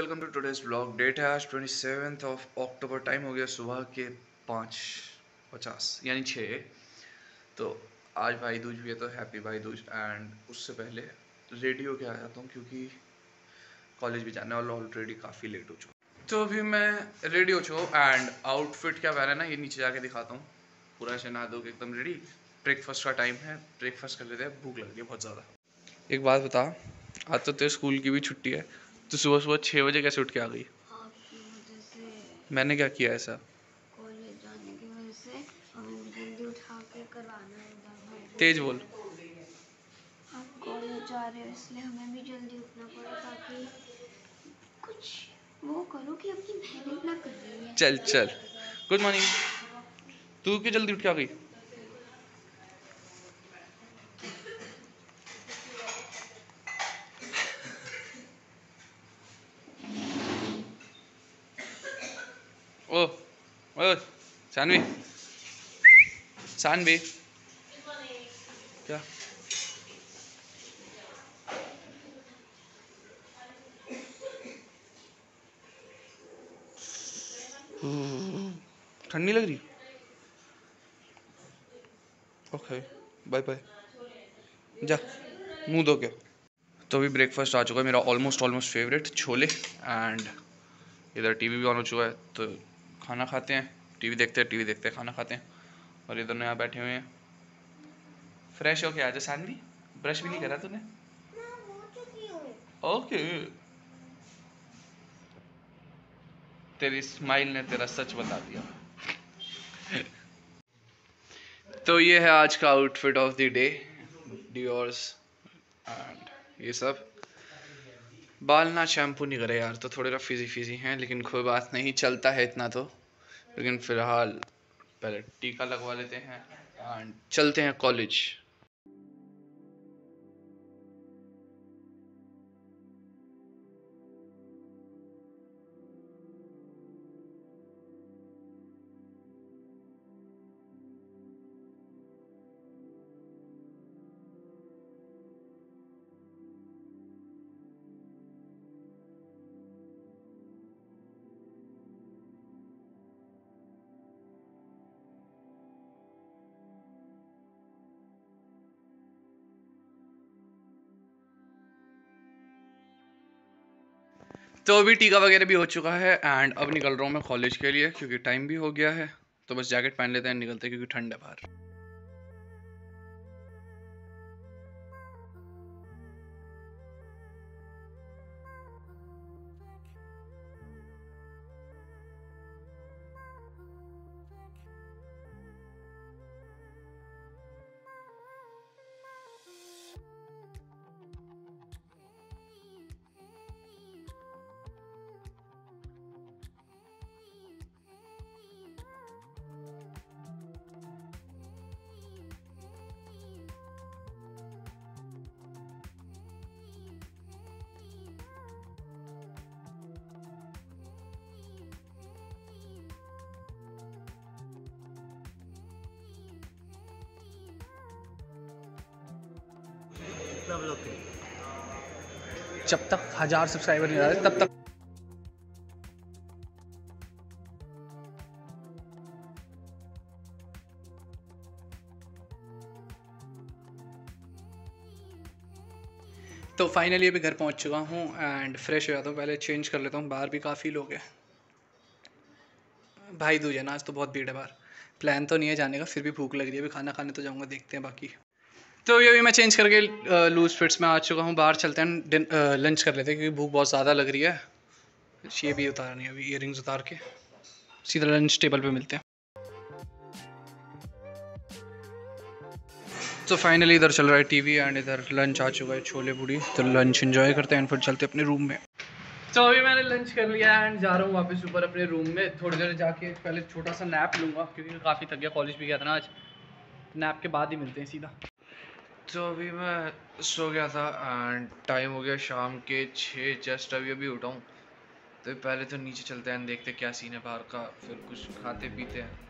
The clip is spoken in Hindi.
Welcome to today's blog date है आज twenty seventh of October time हो गया सुबह के पाँच पचास, यानी छः। तो आज भाई दूज भी है तो हैप्पी भाई दूज एंड उससे पहले रेडी होके आ जाता हूँ, क्योंकि कॉलेज भी जाने वाला ऑलरेडी काफ़ी लेट हो चुका तो अभी मैं रेडी हो चुका एंड आउटफिट क्या पहना है ना, ये नीचे जाके दिखाता हूँ। पूरा ऐसे नहा दो एकदम रेडी ब्रेकफास्ट का टाइम है ब्रेकफास्ट कर लेते हैं। भूख लग है बहुत ज़्यादा। एक बात बता, आज तो तेरे स्कूल की भी छुट्टी है। तो सुबह सुबह छः बजे कैसे उठ के आ गई? मैंने क्या किया ऐसा? कॉलेज जाने की वजह से हमें जल्दी उठा के करवाना है दवाई। तेज बोल। कॉलेज जा रहे हो इसलिए हमें भी जल्दी उठना पड़ा ताकि कुछ वो करो कि अपनी मेहनत ना कर रही है। चल चल। गुड मॉर्निंग तू क्यों जल्दी उठ के आ गई? सानवी सानवी क्या ठंडी लग रही? ओके बाय बाय जा, मुँह धो के। तो अभी ब्रेकफास्ट आ चुका है, मेरा almost almost favourite chole and इधर टीवी भी ऑन हो चुका है तो खाना खाते हैं। टीवी देखते हैं टीवी देखते हैं खाना खाते हैं। और इधर यहाँ बैठे हुए हैं। फ्रेश होके आ जा सानवी। ब्रश भी नहीं करा तूने? ओके तेरी स्माइल ने तेरा सच बता दिया। तो ये है आज का outfit of the day Diors and ये सब। बाल ना शैम्पू नहीं करे यार तो थोड़े फिजी फिजी हैं, लेकिन कोई बात नहीं, चलता है इतना तो। लेकिन फ़िलहाल पहले टीका लगवा लेते हैं एंड चलते हैं कॉलेज तो अभी टीका वगैरह भी हो चुका है एंड अब निकल रहा हूँ मैं कॉलेज के लिए, क्योंकि टाइम भी हो गया है। तो बस जैकेट पहन लेते हैं, निकलते हैं, क्योंकि ठंड है बाहर। जब तक हज़ार सब्सक्राइबर नहीं आ तब तक तो फाइनली अभी घर पहुँच चुका हूँ एंड फ्रेश हो जाता हूँ। पहले चेंज कर लेता हूँ, बाहर भी काफ़ी लोग हैं। भाई दूजे ना, आज तो बहुत भीड़ है बाहर। प्लान तो नहीं है जाने का, फिर भी भूख लग रही है। अभी खाना खाने तो जाऊँगा, देखते हैं बाकी। तो ये अभी मैं चेंज करके लूज फिट्स में आ चुका हूँ। बाहर चलते हैं लंच कर लेते हैं, क्योंकि भूख बहुत ज़्यादा लग रही है। ये भी उतारनी है, अभी इयर उतार के। सीधा लंच टेबल पे मिलते हैं। तो फाइनली इधर चल रहा है टीवी एंड इधर लंच आ चुका है छोले पूड़ी। तो लंच एंजॉय करते हैं फिर चलते अपने रूम में। तो अभी मैंने लंच कर लिया एंड जा रहा हूँ वापस ऊपर अपने रूम में। थोड़ी देर जाके पहले छोटा सा नैप लूँगा, क्योंकि काफ़ी थक गया कॉलेज भी गया था ना आज। नैप के बाद ही मिलते हैं सीधा। तो अभी मैं सो गया था एंड टाइम हो गया शाम के छः जस्ट अभी अभी उठाऊँ तो पहले तो नीचे चलते हैं, देखते क्या सीन है बाहर का, फिर कुछ खाते पीते हैं।